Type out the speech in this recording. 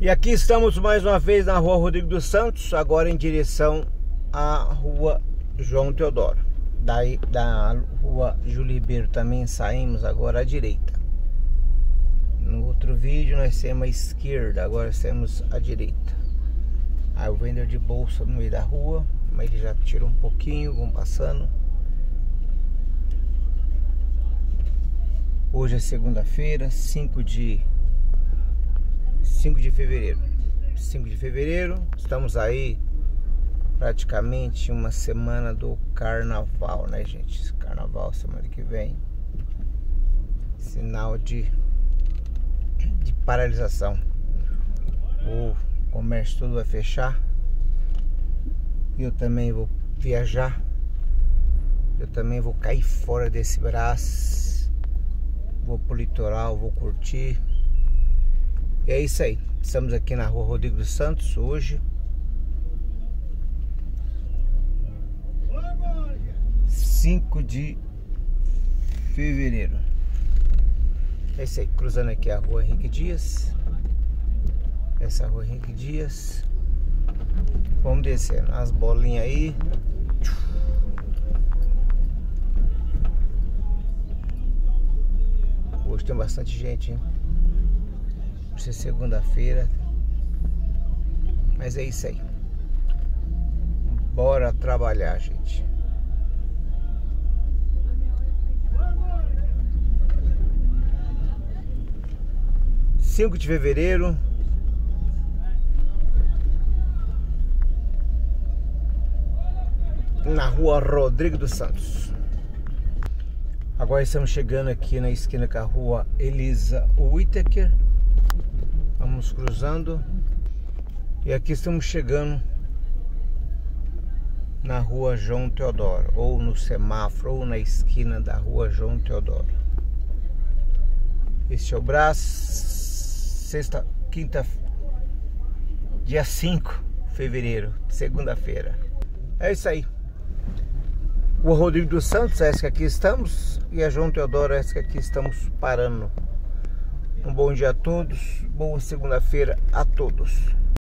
E aqui estamos mais uma vez na rua Rodrigo dos Santos, agora em direção à rua João Teodoro. Daí da rua Júlio também saímos agora à direita. No outro vídeo nós temos a esquerda, agora temos a direita. Aí o vender de bolsa no meio da rua, mas ele já tirou um pouquinho, vamos passando. Hoje é segunda-feira, 5 de 5 de fevereiro. 5 de fevereiro, estamos aí praticamente uma semana do carnaval, né, gente? Carnaval semana que vem. Sinal de de paralisação. O comércio todo vai fechar. Eu também vou viajar. Eu também vou cair fora desse braço vou pro litoral, vou curtir. E é isso aí. Estamos aqui na rua Rodrigo dos Santos hoje. Cinco de fevereiro. É isso aí, cruzando aqui a rua Henrique Dias. Essa rua Henrique Dias. Vamos descendo. As bolinhas aí. Hoje tem bastante gente, hein? Por ser segunda-feira. Mas é isso aí. Bora trabalhar, gente. Cinco de fevereiro. Na rua Rodrigo dos Santos. Agora estamos chegando aqui na esquina com a rua Elisa Whittaker. Vamos cruzando. E aqui estamos chegando na rua João Teodoro, ou no semáforo, ou na esquina da rua João Teodoro. Este é o braço, sexta, quinta, dia 5 de fevereiro, segunda-feira. É isso aí o Rodrigo dos Santos, essa que aqui estamos, e a João Teodoro, essa que aqui estamos parando. Um bom dia a todos, boa segunda-feira a todos.